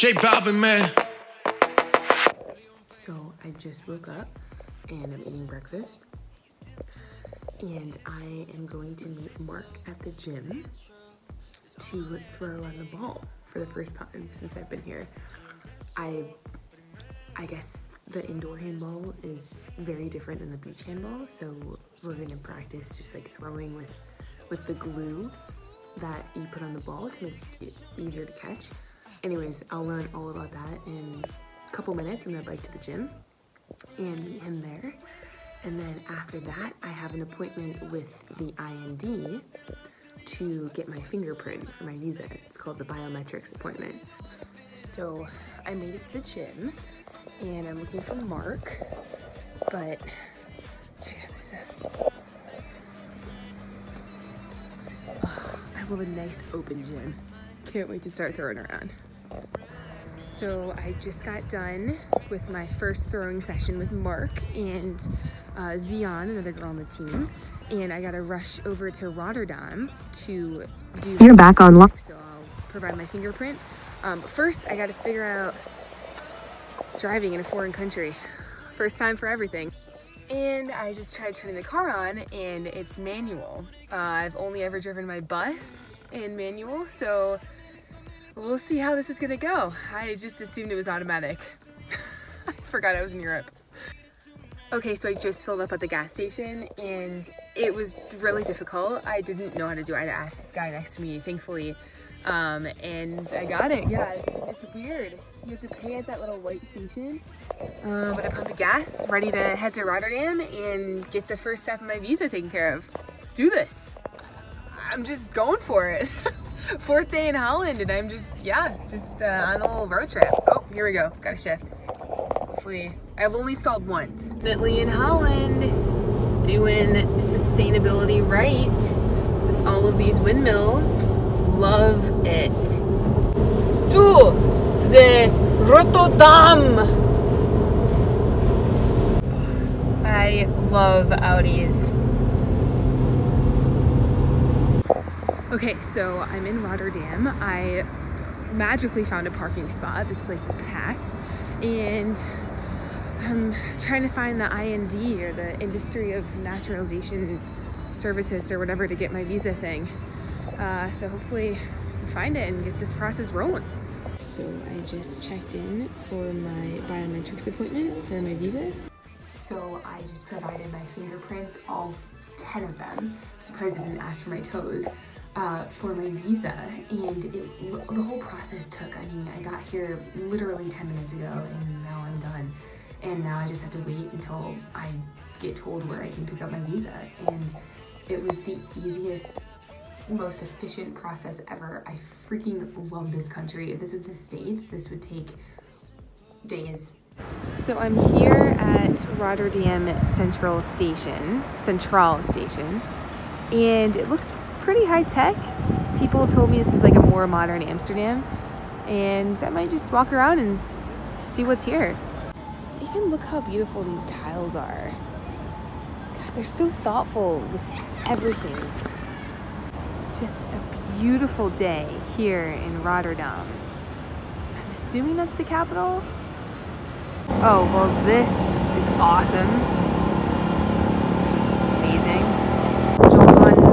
J Balvin, man. So I just woke up and I'm eating breakfast. And I am going to meet Mark at the gym to throw on the ball for the first time since I've been here. I I guess the indoor handball is very different than the beach handball, so we're gonna practice just like throwing with with the glue that you put on the ball to make it easier to catch. Anyways, I'll learn all about that in a couple minutes. I'm gonna bike to the gym and meet him there. And then after that, I have an appointment with the IND to get my fingerprint for my visa. It's called the biometrics appointment. So I made it to the gym and I'm looking for Mark, but check out this out. Oh, I love a nice open gym. Can't wait to start throwing around. So I just got done with my first throwing session with Mark and uh, Zion, another girl on the team, and I got to rush over to Rotterdam to do. You're back online. So I'll provide my fingerprint. Um, first, I got to figure out driving in a foreign country. First time for everything. And I just tried turning the car on and it's manual. Uh, I've only ever driven my bus in manual, so we'll see how this is gonna go. I just assumed it was automatic. I forgot I was in Europe. Okay, so I just filled up at the gas station and it was really difficult. I didn't know how to do it. I had to ask this guy next to me, thankfully. Um, and I got it. Yeah, it's, it's weird. You have to pay at that little white station. Uh, but I pumped the gas, ready to head to Rotterdam and get the first step of my visa taken care of. Let's do this. I'm just going for it. Fourth day in Holland and I'm just, yeah, just uh, on a little road trip. Oh, here we go. Got to shift. Hopefully, I've only stalled once. Definitely in Holland, doing sustainability right with all of these windmills. Love it. To the Rotterdam. I love Audis. Okay, so I'm in Rotterdam. I magically found a parking spot. This place is packed. And I'm trying to find the IND or the Industry of Naturalization Services or whatever to get my visa thing. Uh, so hopefully find it and get this process rolling. So I just checked in for my biometrics appointment for my visa. So I just provided my fingerprints, all 10 of them. I'm surprised they didn't ask for my toes. Uh, for my visa and it, the whole process took, I mean, I got here literally 10 minutes ago and now I'm done. And now I just have to wait until I get told where I can pick up my visa. And it was the easiest most efficient process ever. I freaking love this country. If this was the States, this would take days. So I'm here at Rotterdam Central Station, Central Station, and it looks pretty high tech. People told me this is like a more modern Amsterdam, and I might just walk around and see what's here. Even look how beautiful these tiles are. God, they're so thoughtful with everything. Just a beautiful day here in Rotterdam. I'm assuming that's the capital. Oh, well, this is awesome. It's amazing. Something like that.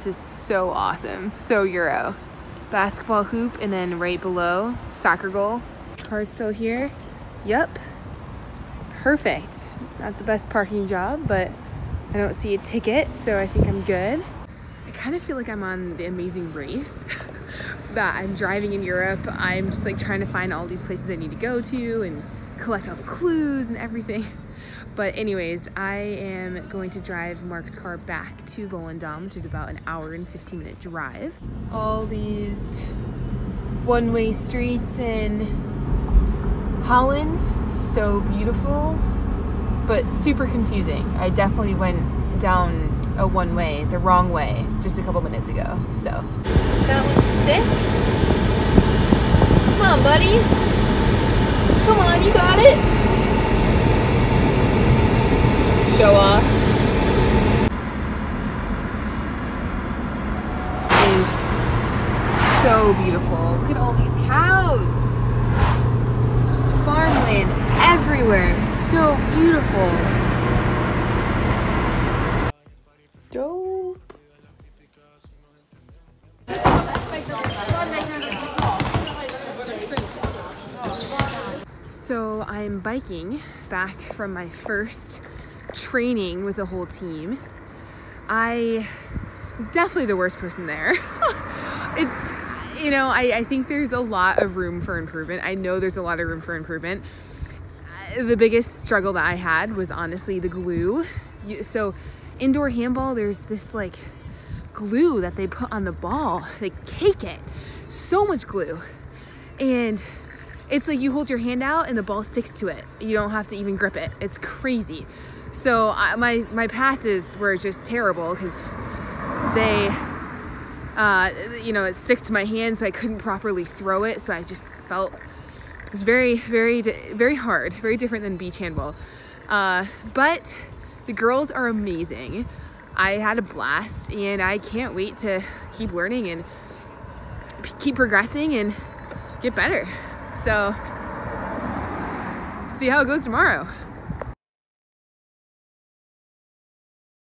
This is so awesome. So Euro. Basketball hoop and then right below, soccer goal. Car's still here. Yep. Perfect. Not the best parking job, but I don't see a ticket, so I think I'm good. I kind of feel like I'm on the amazing race. that I'm driving in Europe. I'm just like trying to find all these places I need to go to and collect all the clues and everything. But anyways, I am going to drive Mark's car back to Volendam, which is about an hour and 15 minute drive. All these one-way streets in Holland, so beautiful, but super confusing. I definitely went down a one way, the wrong way, just a couple minutes ago. So, is that one sick? Come on, buddy. Come on, you got it. Show off. so beautiful. Look at all these cows. Just farmland everywhere. It's so beautiful. Dope. So I'm biking back from my first training with a whole team. I definitely the worst person there. it's you know, I, I think there's a lot of room for improvement. I know there's a lot of room for improvement. Uh, the biggest struggle that I had was honestly the glue. So, indoor handball, there's this like glue that they put on the ball, they cake it. So much glue. And it's like you hold your hand out and the ball sticks to it. You don't have to even grip it. It's crazy. So I, my my passes were just terrible because they, uh, you know, it stuck to my hand, so I couldn't properly throw it. So I just felt it was very very very hard, very different than beach handball. Uh, but the girls are amazing. I had a blast, and I can't wait to keep learning and keep progressing and get better. So, see how it goes tomorrow.